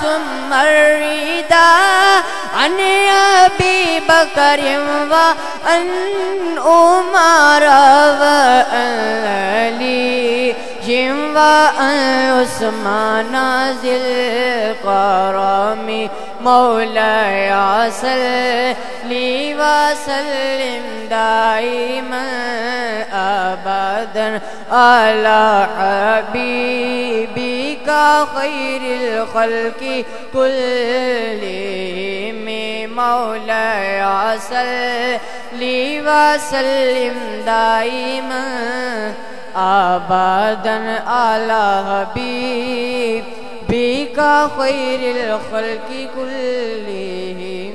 ثم الرداء عن أبي بكر وأن أمر وأن علي وأن عثمان ذي القرم مولاي صل لي وسلم دائما أبدا على حبيبي کا خیر الخلق كلهم مولاي صلي وسلم دائما حبیب بی کا خیر الخلق كلهم